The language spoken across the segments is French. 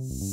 Thank you.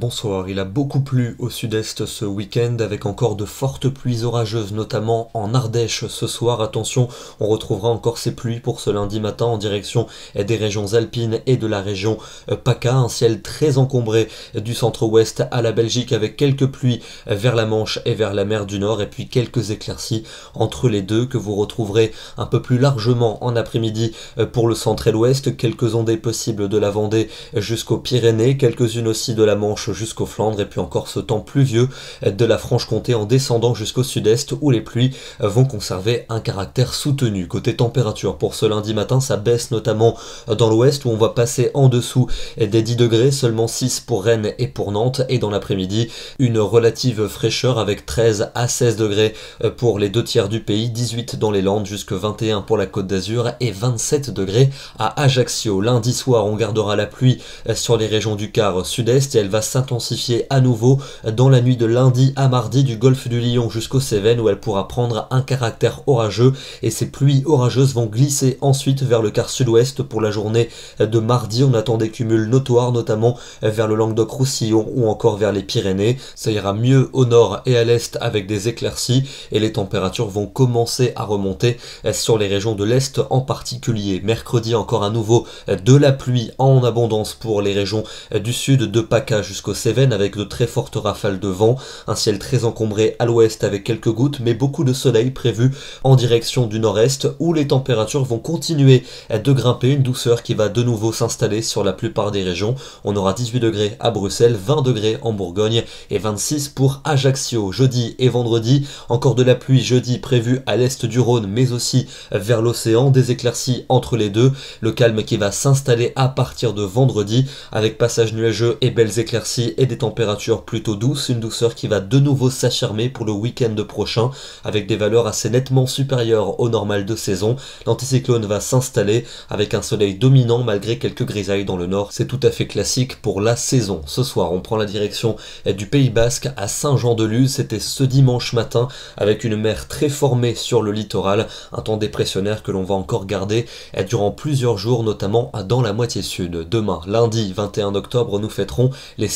Bonsoir, il a beaucoup plu au sud-est ce week-end avec encore de fortes pluies orageuses, notamment en Ardèche ce soir. Attention, on retrouvera encore ces pluies pour ce lundi matin en direction des régions alpines et de la région PACA. Un ciel très encombré du centre-ouest à la Belgique avec quelques pluies vers la Manche et vers la mer du Nord et puis quelques éclaircies entre les deux que vous retrouverez un peu plus largement en après-midi pour le centre et l'ouest. Quelques ondées possibles de la Vendée jusqu'aux Pyrénées, quelques-unes aussi de la Manche jusqu'aux Flandres et puis encore ce temps pluvieux de la Franche-Comté en descendant jusqu'au sud-est où les pluies vont conserver un caractère soutenu. Côté température pour ce lundi matin, ça baisse notamment dans l'ouest où on va passer en dessous des 10 degrés, seulement 6 pour Rennes et pour Nantes et dans l'après-midi une relative fraîcheur avec 13 à 16 degrés pour les deux tiers du pays, 18 dans les Landes jusque 21 pour la Côte d'Azur et 27 degrés à Ajaccio. Lundi soir, on gardera la pluie sur les régions du quart sud-est et elle va s'intensifier à nouveau dans la nuit de lundi à mardi du golfe du Lion jusqu'aux Cévennes où elle pourra prendre un caractère orageux et ces pluies orageuses vont glisser ensuite vers le quart sud-ouest pour la journée de mardi. On attend des cumuls notoires notamment vers le Languedoc-Roussillon ou encore vers les Pyrénées. Ça ira mieux au nord et à l'est avec des éclaircies et les températures vont commencer à remonter sur les régions de l'est en particulier. Mercredi encore à nouveau de la pluie en abondance pour les régions du sud de PACA jusqu'au Cévennes avec de très fortes rafales de vent, un ciel très encombré à l'ouest avec quelques gouttes, mais beaucoup de soleil prévu en direction du nord-est où les températures vont continuer de grimper, une douceur qui va de nouveau s'installer sur la plupart des régions. On aura 18 degrés à Bruxelles, 20 degrés en Bourgogne et 26 pour Ajaccio. Jeudi et vendredi, encore de la pluie jeudi prévue à l'est du Rhône, mais aussi vers l'océan, des éclaircies entre les deux, le calme qui va s'installer à partir de vendredi avec passage nuageux et belles éclaircies et des températures plutôt douces, une douceur qui va de nouveau s'affirmer pour le week-end prochain avec des valeurs assez nettement supérieures au normal de saison. L'anticyclone va s'installer avec un soleil dominant malgré quelques grisailles dans le nord. C'est tout à fait classique pour la saison. Ce soir, on prend la direction du Pays Basque à Saint-Jean-de-Luz. C'était ce dimanche matin avec une mer très formée sur le littoral, un temps dépressionnaire que l'on va encore garder durant plusieurs jours, notamment dans la moitié sud. Demain, lundi 21 octobre, nous fêterons les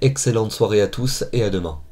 Excellente soirée à tous et à demain.